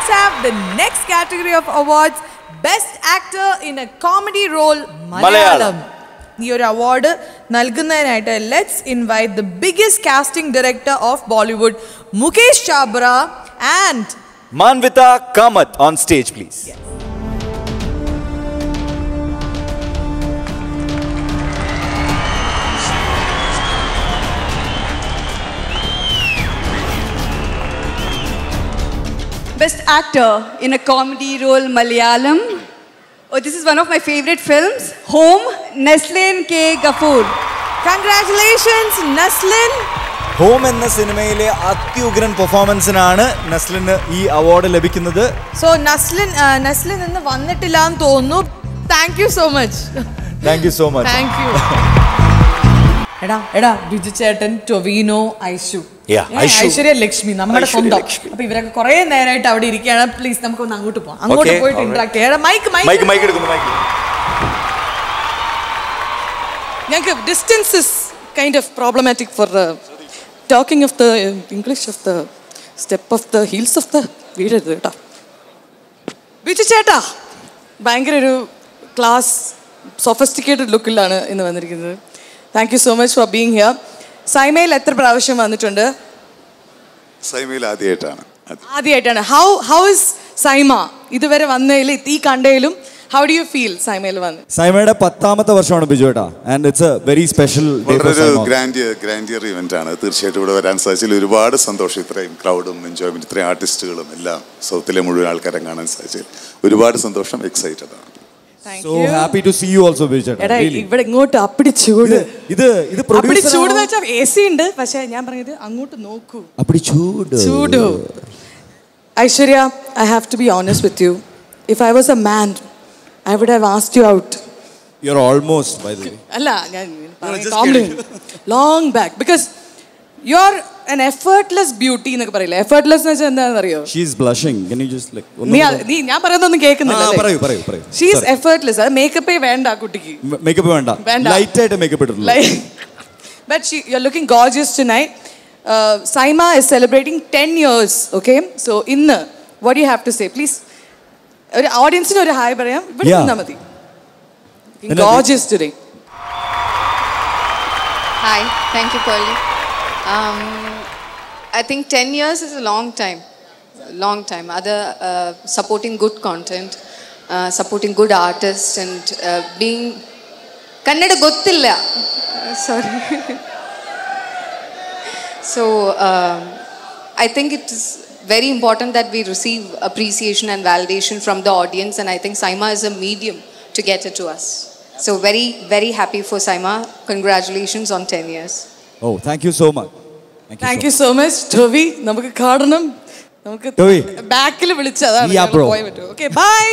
let's have the next category of awards Best Actor in a Comedy Role Malayalam. Malayalam ഈ ഒരു award നൽകുന്നതിനായിട്ട് let's invite the biggest casting director of Bollywood Mukesh Chhabra and Manvita Kamath on stage, please. Best actor in a comedy role Malayalam. Oh, this is one of my favorite films. Home, Nestlin K. Gafoor. Congratulations Naslen Home എന്ന സിനിമയിലെ അത്യുഗ്രൻ പെർഫോമൻസിനാണ് നസ്ലിന് ഈ award ലഭിക്കുന്നത് so Naslen Naslen ഇന്ന് വന്നിട്ടില്ല എന്ന് തോന്നുന്നു thank you so much thank you so much thank you എടാ എടാ ബിജു ചേട്ടൻ ടൊവീനോ ഐഷു. ഐശ്വര്യ ലക്ഷ്മി നമ്മുടെ സ്വന്തം. അപ്പൊ ഇവരൊക്കെ കുറെ നേരമായിട്ട് അവിടെ ഇരിക്കുകയാണ്. പ്ലീസ് നമുക്ക് ഒന്ന് അങ്ങോട്ട് പോവാം. അങ്ങോട്ട് പോയിട്ട് ഇന്ററാക്ട് ചെയ്യാം. മൈക്ക് മൈക്ക് മൈക്ക് മൈക്ക് എടുക്കുന്നു മൈക്ക് ഞങ്ങൾക്ക് distance is kind of problematic for talking of the English of the step of the heels of the വീഴരുത് കേട്ടോ. ബിജു ചേട്ടാ ഭയങ്കര ഒരു ക്ലാസ് സൊഫസ്റ്റിക്കേറ്റഡ് ലുക്കിലാണ് ഇന്ന് വന്നിരിക്കുന്നത്. Thank you so much for being here സൈമയിൽ എത്ര പ്രാവശ്യം വന്നിട്ടുണ്ട്? സൈമയിൽ ആദ്യമായിട്ടാണ് ആദ്യമായിട്ടാണ് ഹൗ ഹൗ ഇസ് സൈമ ഇതുവരെ വന്നതിൽ ഈ കണ്ടതിലും ഹൗ ഡു യു ഫീൽ സൈമയിൽ വന്ന്? സൈമയുടെ പത്താമത്തെ വർഷമാണ് ബിജു ഏട്ടാ and it's a very special വളരെ ഗ്രാൻഡ് ഗ്രാൻഡിയർ ഗ്രാൻഡിയർ ഇവന്റ് ആണ്. തീർച്ചയായിട്ടും ഇവിടെ വരാൻ സാധിച്ചതിൽ ഒരുപാട് സന്തോഷം. ഇത്രയും ക്രൗഡും എൻജോയ്മെന്റ് ഇത്രയും ആർട്ടിസ്റ്റുകളും എല്ലാം സൗത്തിലെ മുഴുവൻ ആൾക്കാരെ കാണാൻ സാധിച്ചതിൽ ഒരുപാട് സന്തോഷം എക്സൈറ്റഡ് ആണ്. So happy to see you also എടാ really. ഇവിടെ ഇങ്ങോട്ട് അപ്പിടി ചൂട്. ഇത് ഇത് അപ്പിടി producer ചൂട് എന്ന്? വെച്ചാൽ എ സി ഉണ്ട് പക്ഷെ ഞാൻ പറഞ്ഞത് അങ്ങോട്ട് നോക്കൂ. അപ്പടി ചൂട്. ചൂട്. Aishwarya I have to be honest with you if I was a man I would have asked you out you are almost by the way അല്ല ഞാൻ long back because you are an effortless beauty എന്നൊക്കെ പറയില്ല effortless എന്ന് വെച്ചാൽ എന്താണെന്ന് അറിയോ she is blushing can you just like നീ നീ ഞാൻ പറയുന്നൊന്നും കേൾക്കുന്നില്ല പറയൂ പറയൂ പറയൂ is effortless അത് മേക്കപ്പേ വേണ്ട ആ കുട്ടിക്ക് മേക്കപ്പ് വേണ്ട. ലൈറ്റ് ആയിട്ട് മേക്കപ്പ് ഇട്ടിട്ടുള്ളൂ but she you're looking gorgeous tonight uh, saima is celebrating 10 years okay so ഇന്ന് what do you have to say please ഒരു ഓഡിയൻസിന് ഒരു ഹായ് പറയാം ഇവിടെ. നിന്നാ മതി gorgeous today Hi, thank you, Pearly Um, I think 10 years is a long time. Long time. Other uh, supporting good content, uh, supporting good artists, and uh, being. Kannada ಗೊತ್ತಿಲ್ಲ sorry so I I think it is very important that we receive appreciation and validation from the audience and I think Saima is a medium to get it to us. So very, very happy for Saima. Congratulations on 10 years. Oh, thank you so much. Thank you so much Tovi നമുക്ക് കാണണം നമുക്ക്. ബാക്കിൽ വിളിച്ചതാണ്. പോയി പറ്റുമോ okay bye